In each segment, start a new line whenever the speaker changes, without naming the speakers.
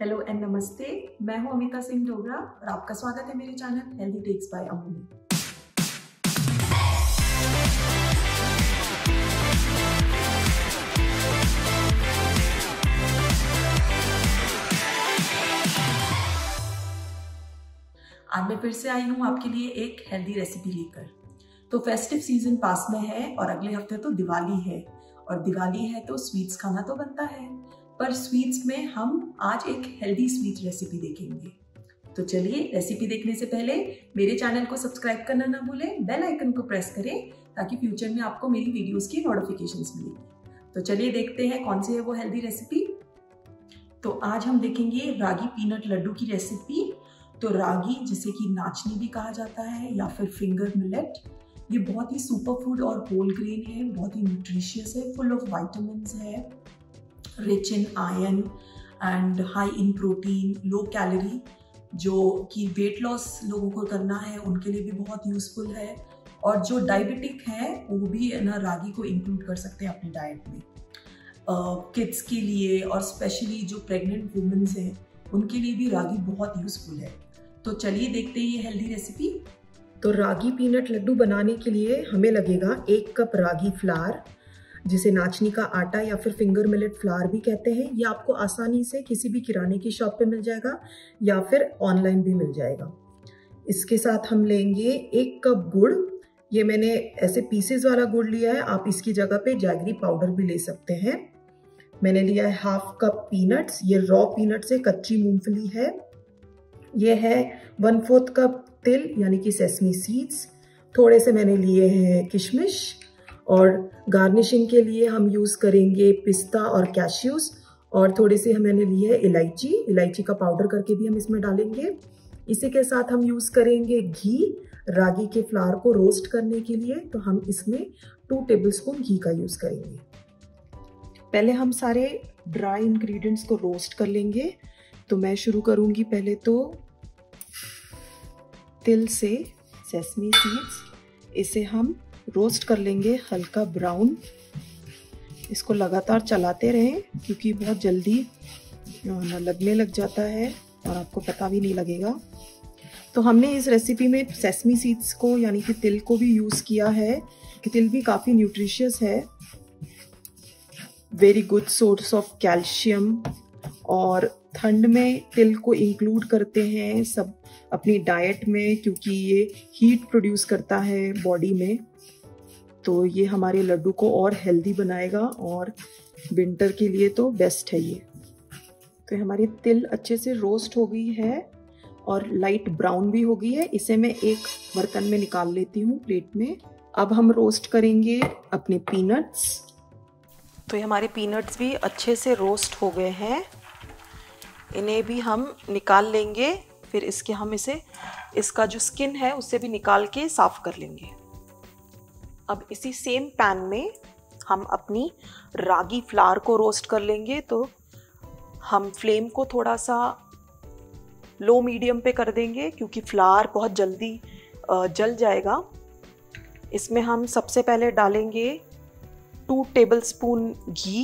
Hello and नमस्ते। मैं हूँ अमिता सिंह डोगरा और आपका स्वागत है मेरे channel healthy tex by Amu आज मैं फिर से आई हूँ आपके लिए एक हेल्दी रेसिपी लेकर। तो फेस्टिव सीज़न पास में है और अगले हफ़्ते तो दिवाली है। और दिवाली है तो स्वीट्स खाना तो बनता है। पर स्वीट्स में हम आज एक हेल्दी स्वीट रेसिपी देखेंगे। तो चलिए रेसिपी देखने से पहले मेरे चैनल को सब्सक्राइब करना ना भूलें बेल आइकन को प्रेस करें, ताकि फ्यूचर में आपको मेरी वीडियोस की नोटिफिकेशंस मिलेगी तो चलिए देखते हैं कौन सी है वो हेल्दी रेसिपी तो आज हम देखेंगे रागी पीनट लड्डू की रेसिपी तो रागी, जिसे कि नाचनी भी कहा जाता है, या फिर फिंगर मिलेट ये बहुत ही सुपर फ़ूड और होल ग्रेन है, बहुत ही न्यूट्रिशियस है फुल ऑफ़ वाइटामिन है। Rich in iron and high in protein low calorie जो कि वेट लॉस लोगों को करना है उनके लिए भी बहुत यूज़फुल है। और जो डायबिटिक है वो भी ना रागी को इंक्लूड कर सकते हैं अपने डाइट में। किड्स uh, के लिए और स्पेशली जो प्रेग्नेंट वुमेंस हैं उनके लिए भी रागी बहुत यूज़फुल है। तो चलिए देखते हैं ये हेल्दी रेसिपी
तो रागी पीनट लड्डू बनाने के लिए हमें लगेगा एक कप रागी फ्लार जिसे नाचनी का आटा या फिर फिंगर मिलेट फ्लावर भी कहते हैं, ये आपको आसानी से किसी भी किराने की शॉप पे मिल जाएगा या फिर ऑनलाइन भी मिल जाएगा। इसके साथ हम लेंगे एक कप गुड़। ये मैंने ऐसे पीसेस वाला गुड़ लिया है, आप इसकी जगह पे जैगरी पाउडर भी ले सकते हैं। मैंने लिया है हाफ़ कप पीनट्स ये रॉ पीनट से कच्ची मूंगफली है। ये है वन फोर्थ कप तिल, यानी कि सेसमी सीड्स थोड़े से मैंने लिए हैं किशमिश। और गार्निशिंग के लिए हम यूज़ करेंगे पिस्ता और कैश्यूज और थोड़ी सी मैंने ली है इलायची। इलायची का पाउडर करके भी हम इसमें डालेंगे। इसी के साथ हम यूज़ करेंगे घी, रागी के फ्लावर को रोस्ट करने के लिए। तो हम इसमें टू टेबल स्पून घी का यूज़ करेंगे। पहले हम सारे ड्राई इंग्रेडिएंट्स को रोस्ट कर लेंगे। तो मैं शुरू करूँगी पहले तो तिल से सेसमी सीड्स इसे हम रोस्ट कर लेंगे हल्का ब्राउन। इसको लगातार चलाते रहें, क्योंकि बहुत जल्दी लगने लग जाता है और आपको पता भी नहीं लगेगा। तो हमने इस रेसिपी में सेसमी सीड्स को, यानी कि तिल को भी यूज़ किया है, कि तिल भी काफ़ी न्यूट्रिशियस है। Very good source of calcium और ठंड में तिल को इंक्लूड करते हैं सब अपनी डाइट में, क्योंकि ये हीट प्रोड्यूस करता है बॉडी में। तो ये हमारे लड्डू को और हेल्दी बनाएगा और विंटर के लिए तो बेस्ट है ये। तो हमारी तिल अच्छे से रोस्ट हो गई है और लाइट ब्राउन भी हो गई है। इसे मैं एक बर्तन में निकाल लेती हूँ प्लेट में। अब हम रोस्ट करेंगे अपने पीनट्स तो ये हमारे पीनट्स भी अच्छे से रोस्ट हो गए हैं। इन्हें भी हम निकाल लेंगे, फिर इसके हम इसे, इसका जो स्किन है उससे भी निकाल के साफ़ कर लेंगे। अब इसी सेम पैन में हम अपनी रागी फ्लार को रोस्ट कर लेंगे तो हम फ्लेम को थोड़ा सा लो मीडियम पे कर देंगे, क्योंकि फ्लार बहुत जल्दी जल जाएगा। इसमें हम सबसे पहले डालेंगे टू टेबल स्पून घी।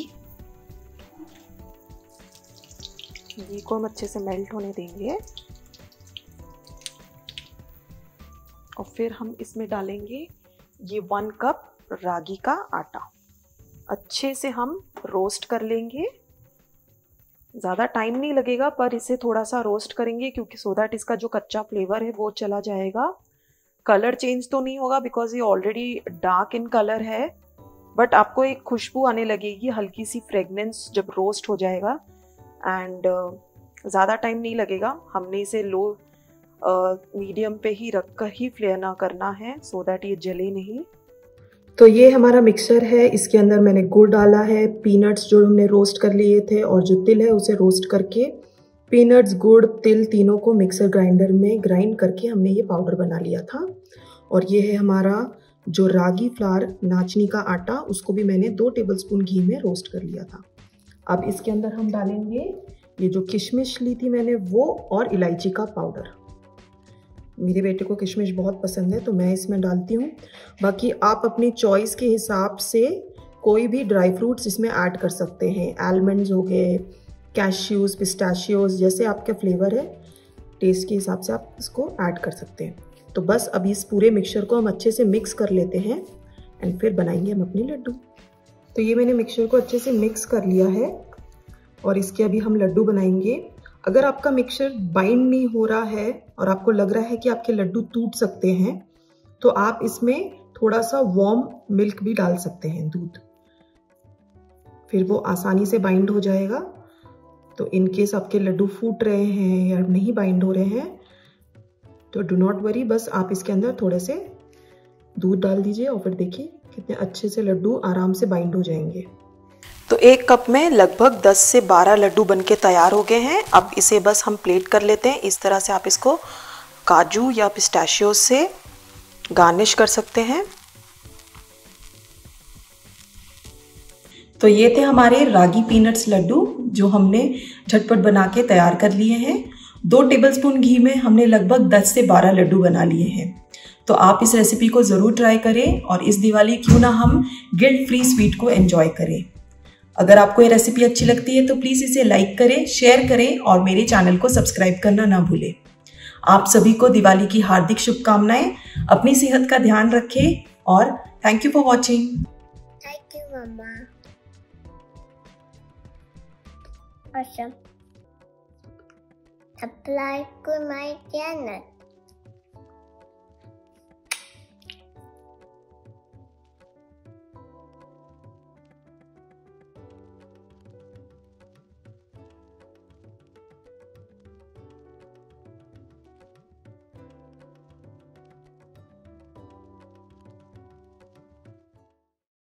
घी को हम अच्छे से मेल्ट होने देंगे। और फिर हम इसमें डालेंगे ये वन कप रागी का आटा। अच्छे से हम रोस्ट कर लेंगे। ज़्यादा टाइम नहीं लगेगा पर इसे थोड़ा सा रोस्ट करेंगे क्योंकि सो दैट इसका जो कच्चा फ्लेवर है वो चला जाएगा। कलर चेंज तो नहीं होगा बिकॉज़ ये ऑलरेडी डार्क इन कलर है। बट आपको एक खुशबू आने लगेगी हल्की सी फ्रेगनेंस जब रोस्ट हो जाएगा। एंड uh, ज़्यादा टाइम नहीं लगेगा। हमने इसे लो मीडियम पे ही रख कर ही फ्लेना करना है सो दैट ये जले नहीं। तो ये हमारा मिक्सचर है, इसके अंदर मैंने गुड़ डाला है पीनट्स जो हमने रोस्ट कर लिए थे और जो तिल है उसे रोस्ट करके पीनट्स गुड़, तिल तीनों को मिक्सर ग्राइंडर में ग्राइंड करके हमने ये पाउडर बना लिया था। और ये है हमारा जो रागी फ्लार नाचनी का आटा, उसको भी मैंने दो टेबल स्पून घी में रोस्ट कर लिया था। अब इसके अंदर हम डालेंगे ये जो किशमिश ली थी मैंने, वो और इलायची का पाउडर मेरे बेटे को किशमिश बहुत पसंद है तो मैं इसमें डालती हूँ। बाकी आप अपनी चॉइस के हिसाब से कोई भी ड्राई फ्रूट्स इसमें ऐड कर सकते हैं। आलमंड्स हो गए कैश्यूज पिस्टाशियोज जैसे आपके फ्लेवर है टेस्ट के हिसाब से आप इसको ऐड कर सकते हैं। तो बस अभी इस पूरे मिक्सचर को हम अच्छे से मिक्स कर लेते हैं एंड फिर बनाएँगे हम अपने लड्डू। तो ये मैंने मिक्सचर को अच्छे से मिक्स कर लिया है और इसके अभी हम लड्डू बनाएँगे। अगर आपका मिक्सचर बाइंड नहीं हो रहा है और आपको लग रहा है कि आपके लड्डू टूट सकते हैं तो आप इसमें थोड़ा सा वार्म मिल्क भी डाल सकते हैं दूध। फिर वो आसानी से बाइंड हो जाएगा। तो इन केस आपके लड्डू फूट रहे हैं या नहीं बाइंड हो रहे हैं तो डू नॉट वरी बस आप इसके अंदर थोड़े से दूध डाल दीजिए और फिर देखिए कितने अच्छे से लड्डू आराम से बाइंड हो जाएँगे।
तो एक कप में लगभग 10 से 12 लड्डू बनके तैयार हो गए हैं। अब इसे बस हम प्लेट कर लेते हैं। इस तरह से आप इसको काजू या पिस्टैशियो से गार्निश कर सकते हैं।
तो ये थे हमारे रागी पीनट्स लड्डू, जो हमने झटपट बना के तैयार कर लिए हैं। दो टेबलस्पून घी में हमने लगभग 10 से 12 लड्डू बना लिए हैं। तो आप इस रेसिपी को ज़रूर ट्राई करें और इस दिवाली क्यों ना हम गिल्ट फ्री स्वीट को एंजॉय करें। अगर आपको ये रेसिपी अच्छी लगती है तो प्लीज़ इसे लाइक करें शेयर करें और मेरे चैनल को सब्सक्राइब करना ना भूलें आप सभी को दिवाली की हार्दिक शुभकामनाएँ अपनी सेहत का ध्यान रखें और thank you for watching
Thank you, Mama. Awesome. Subscribe to my channel.